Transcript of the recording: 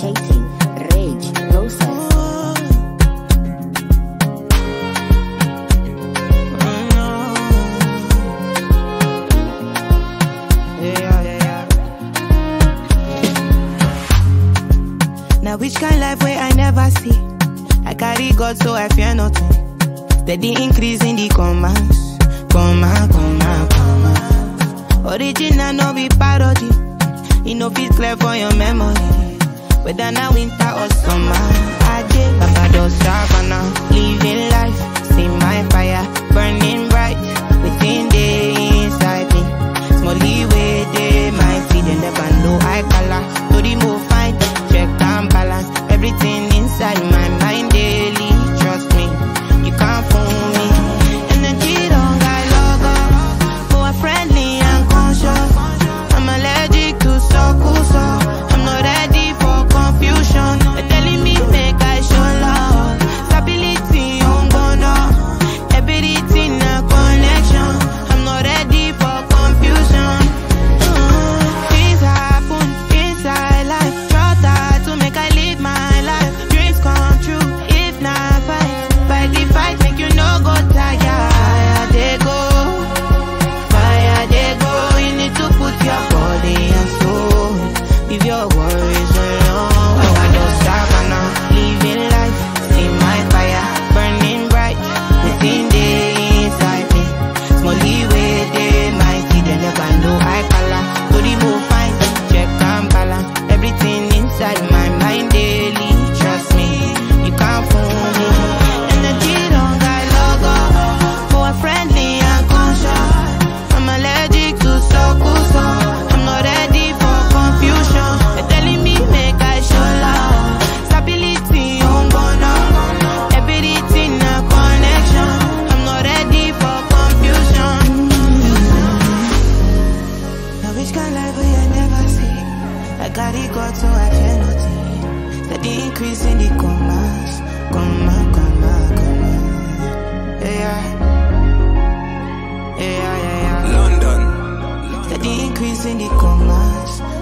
shaking, rage, process. Yeah. Now which kind of life where I never see? I carry God so I fear nothing. Steady increase in the commas, comma, comma, comma. Original no be parody. You know, feel clear for your memory. Whether now winter or summer, I get Barbados star. your worries I don't stop, Living life, my fire. Burning bright inside me. Mighty, they never know I fine, check and balance, everything inside my carry God so I fear nothing. Increase in the commas, comma, comma, comma. Yeah, yeah, yeah, yeah. London. Steady increase in the commas.